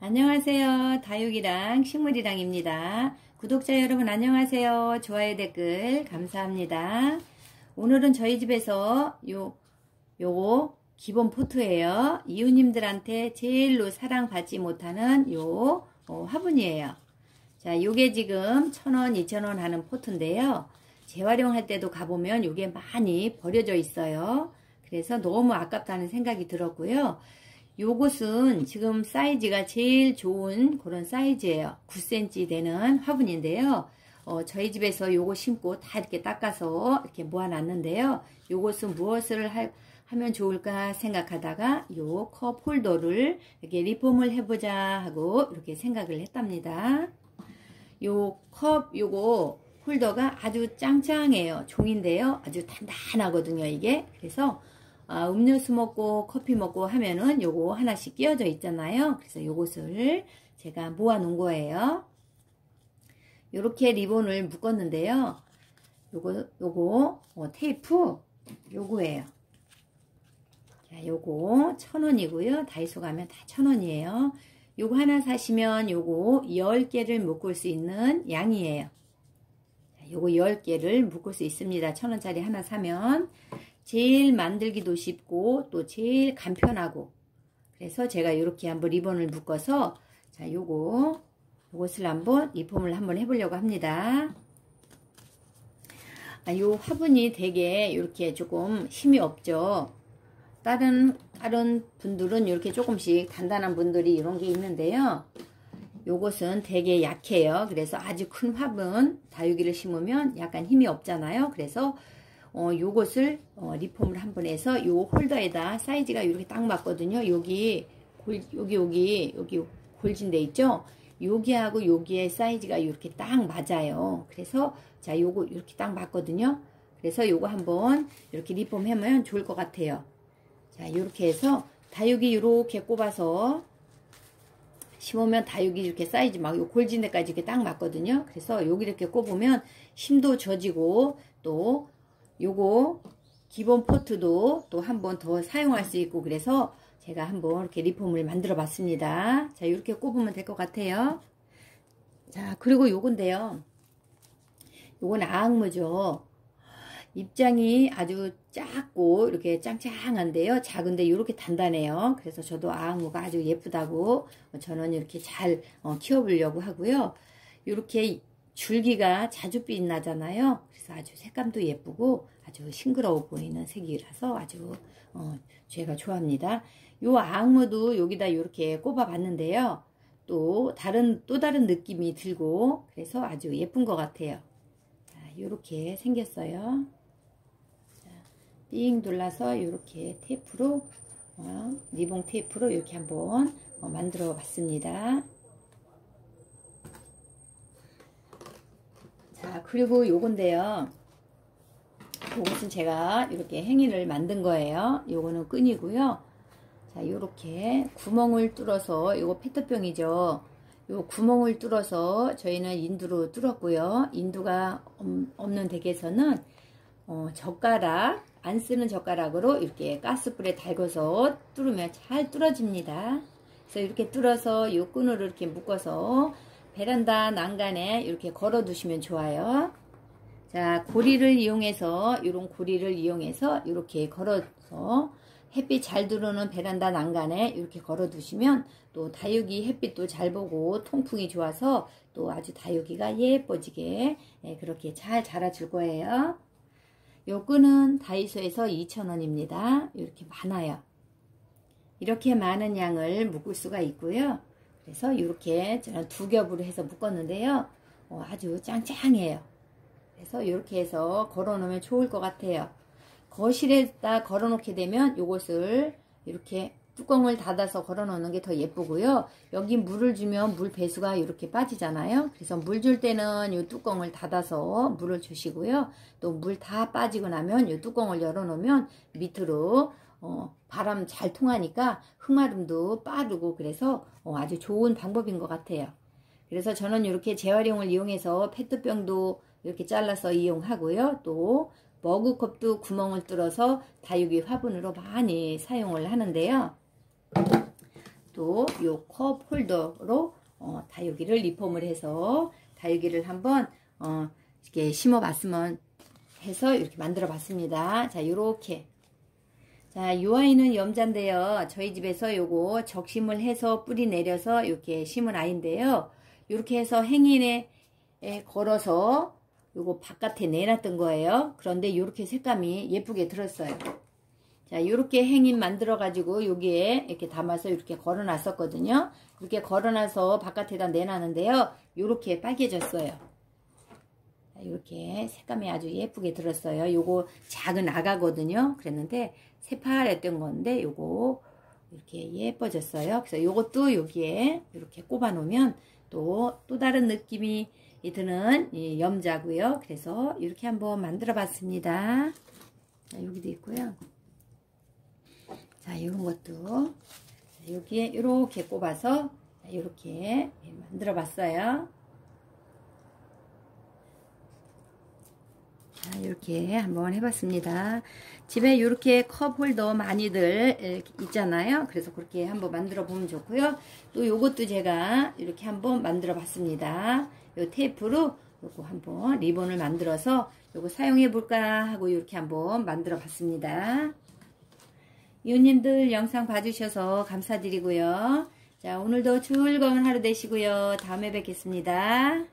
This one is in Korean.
안녕하세요. 다육이랑 식물이랑입니다. 구독자 여러분 안녕하세요. 좋아요 댓글 감사합니다. 오늘은 저희 집에서 요 요거 기본 포트예요. 이웃님들한테 제일로 사랑받지 못하는 요 어, 화분이에요. 자, 요게 지금 천원, 이천원 하는 포트인데요. 재활용할 때도 가보면 요게 많이 버려져 있어요. 그래서 너무 아깝다는 생각이 들었고요. 요것은 지금 사이즈가 제일 좋은 그런 사이즈예요. 9cm 되는 화분인데요. 어, 저희 집에서 요거 심고 다 이렇게 닦아서 이렇게 모아놨는데요. 요것은 무엇을 할, 하면 좋을까 생각하다가 요 컵 홀더를 이렇게 리폼을 해보자 하고 이렇게 생각을 했답니다. 요 컵 요거 홀더가 아주 짱짱해요. 종인데요. 아주 단단하거든요. 이게. 그래서 아, 음료수 먹고 커피 먹고 하면은 요거 하나씩 끼워져 있잖아요. 그래서 요것을 제가 모아 놓은 거예요. 요렇게 리본을 묶었는데요. 요거 요거 어, 테이프 요거예요. 자, 요거 천 원이고요. 다이소 가면 다 천 원이에요. 요거 하나 사시면 요거 10개를 묶을 수 있는 양이에요. 자, 요거 10개를 묶을 수 있습니다. 천원짜리 하나 사면 제일 만들기도 쉽고 또 제일 간편하고 그래서 제가 이렇게 한번 리본을 묶어서 자 요거 요것을 한번 리폼을 한번 해보려고 합니다. 아, 요 화분이 되게 이렇게 조금 힘이 없죠. 다른 다른 분들은 이렇게 조금씩 단단한 분들이 이런 게 있는데요. 요것은 되게 약해요. 그래서 아주 큰 화분 다육이를 심으면 약간 힘이 없잖아요. 그래서 어, 요것을 어, 리폼을 한 번 해서 요 홀더에다 사이즈가 이렇게 딱 맞거든요. 여기 골, 여기 여기 여기 골진데 있죠. 여기하고 여기의 사이즈가 이렇게 딱 맞아요. 그래서 자 요거 이렇게 딱 맞거든요. 그래서 요거 한번 이렇게 리폼 하면 좋을 것 같아요. 자 이렇게 해서 다육이 이렇게 꼽아서 심으면 다육이 이렇게 사이즈 막 요 골진데까지 이렇게 딱 맞거든요. 그래서 여기 이렇게 꼽으면 힘도 져지고 또 요거 기본 포트도 또 한 번 더 사용할 수 있고 그래서 제가 한번 이렇게 리폼을 만들어 봤습니다. 자 이렇게 꼽으면 될 것 같아요. 자 그리고 요건데요. 요건 아악무죠. 입장이 아주 작고 이렇게 짱짱한데요. 작은데 이렇게 단단해요. 그래서 저도 아악무가 아주 예쁘다고 저는 이렇게 잘 어, 키워보려고 하고요. 이렇게 줄기가 자주 빛나잖아요. 그래서 아주 색감도 예쁘고 아주 싱그러워 보이는 색이라서 아주 어, 제가 좋아합니다. 요 악무도 여기다 이렇게 꼽아 봤는데요. 또 다른 또 다른 느낌이 들고 그래서 아주 예쁜 것 같아요. 자, 이렇게 생겼어요. 자, 삥 둘러서 이렇게 테이프로 어, 리봉 테이프로 이렇게 한번 어, 만들어 봤습니다. 자 그리고 요건데요. 요것은 제가 이렇게 행위를 만든 거예요. 요거는 끈이고요. 자 요렇게 구멍을 뚫어서 요거 페트병이죠. 요 구멍을 뚫어서 저희는 인두로 뚫었고요. 인두가 없는 댁에서는 어, 젓가락 안 쓰는 젓가락으로 이렇게 가스불에 달궈서 뚫으면 잘 뚫어집니다. 그래서 이렇게 뚫어서 요 끈으로 이렇게 묶어서 베란다 난간에 이렇게 걸어 두시면 좋아요. 자, 고리를 이용해서 이런 고리를 이용해서 이렇게 걸어서 햇빛 잘 들어오는 베란다 난간에 이렇게 걸어 두시면 또 다육이 햇빛도 잘 보고 통풍이 좋아서 또 아주 다육이가 예뻐지게 예, 그렇게 잘 자라줄 거예요. 요 끈은 다이소에서 2,000원입니다. 이렇게 많아요. 이렇게 많은 양을 묶을 수가 있고요. 그래서 이렇게 저는 두 겹으로 해서 묶었는데요. 어, 아주 짱짱해요. 그래서 이렇게 해서 걸어 놓으면 좋을 것 같아요. 거실에다 걸어 놓게 되면 이것을 이렇게 뚜껑을 닫아서 걸어 놓는 게 더 예쁘고요. 여기 물을 주면 물 배수가 이렇게 빠지잖아요. 그래서 물 줄 때는 이 뚜껑을 닫아서 물을 주시고요. 또 물 다 빠지고 나면 이 뚜껑을 열어 놓으면 밑으로 어, 바람 잘 통하니까 흙마름도 빠르고 그래서 어, 아주 좋은 방법인 것 같아요. 그래서 저는 이렇게 재활용을 이용해서 페트병도 이렇게 잘라서 이용하고요. 또 머그컵도 구멍을 뚫어서 다육이 화분으로 많이 사용을 하는데요. 또요컵 홀더로 어, 다육이를 리폼을 해서 다육이를 한번 어, 이렇게 심어 봤으면 해서 이렇게 만들어 봤습니다. 자, 요렇게. 자, 이 아이는 염자인데요. 저희 집에서 요거 적심을 해서 뿌리 내려서 이렇게 심은 아이인데요. 이렇게 해서 행인에 걸어서 요거 바깥에 내놨던 거예요. 그런데 이렇게 색감이 예쁘게 들었어요. 자, 이렇게 행인 만들어 가지고 여기에 이렇게 담아서 이렇게 걸어 놨었거든요. 이렇게 걸어 놔서 바깥에다 내놨는데요. 이렇게 빨개졌어요. 이렇게 색감이 아주 예쁘게 들었어요. 요거 작은 아가거든요. 그랬는데 새파랬던 건데 요거 이렇게 예뻐졌어요. 그래서 요것도 여기에 이렇게 꼽아 놓으면 또 또 다른 느낌이 드는 염자고요. 그래서 이렇게 한번 만들어 봤습니다. 자, 여기도 있고요. 자, 이런 것도 여기에 이렇게 꼽아서 이렇게 만들어 봤어요. 자, 이렇게 한번 해봤습니다. 집에 이렇게 컵 홀더 많이들 있잖아요. 그래서 그렇게 한번 만들어 보면 좋고요. 또 요것도 제가 이렇게 한번 만들어 봤습니다. 요 테이프로 요거 한번 리본을 만들어서 요거 사용해 볼까 하고 이렇게 한번 만들어 봤습니다. 이웃님들 영상 봐주셔서 감사드리고요. 자, 오늘도 즐거운 하루 되시고요. 다음에 뵙겠습니다.